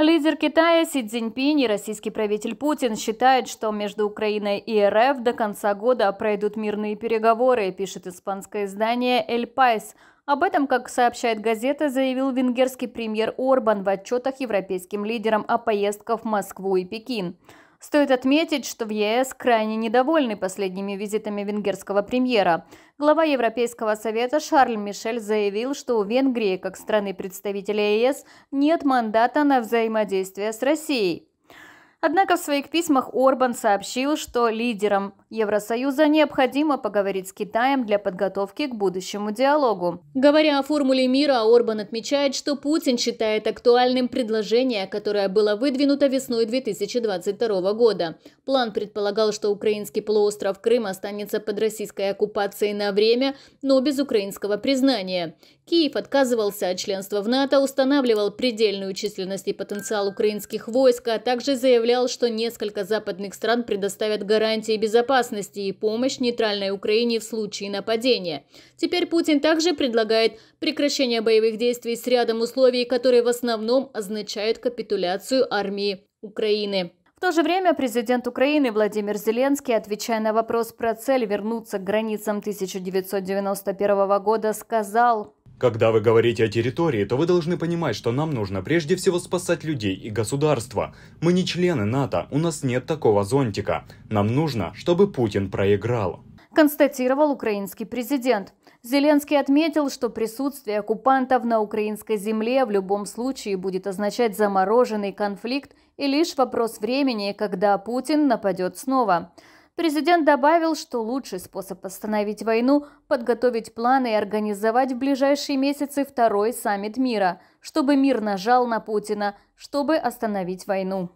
Лидер Китая Си Цзиньпинь и российский правитель Путин считают, что между Украиной и РФ до конца года пройдут мирные переговоры, пишет испанское издание «Эль Пайс». Об этом, как сообщает газета, заявил венгерский премьер Орбан в отчетах европейским лидерам о поездках в Москву и Пекин. Стоит отметить, что в ЕС крайне недовольны последними визитами венгерского премьера. Глава Европейского совета Шарль Мишель заявил, что у Венгрии, как страны-представителя ЕС, нет мандата на взаимодействие с Россией. Однако в своих письмах Орбан сообщил, что лидерам Евросоюза необходимо поговорить с Китаем для подготовки к будущему диалогу. Говоря о формуле мира, Орбан отмечает, что Путин считает актуальным предложение, которое было выдвинуто весной 2022 года. План предполагал, что украинский полуостров Крым останется под российской оккупацией на время, но без украинского признания. Киев отказывался от членства в НАТО, устанавливал предельную численность и потенциал украинских войск, а также заявлял, что несколько западных стран предоставят гарантии безопасности и помощь нейтральной Украине в случае нападения. Теперь Путин также предлагает прекращение боевых действий с рядом условий, которые в основном означают капитуляцию армии Украины. В то же время президент Украины Владимир Зеленский, отвечая на вопрос про цель вернуться к границам 1991 года, сказал, когда вы говорите о территории, то вы должны понимать, что нам нужно прежде всего спасать людей и государства. Мы не члены НАТО, у нас нет такого зонтика. Нам нужно, чтобы Путин проиграл. Констатировал украинский президент. Зеленский отметил, что присутствие оккупантов на украинской земле в любом случае будет означать замороженный конфликт и лишь вопрос времени, когда Путин нападет снова. Президент добавил, что лучший способ остановить войну – подготовить планы и организовать в ближайшие месяцы второй саммит мира, чтобы мир нажал на Путина, чтобы остановить войну.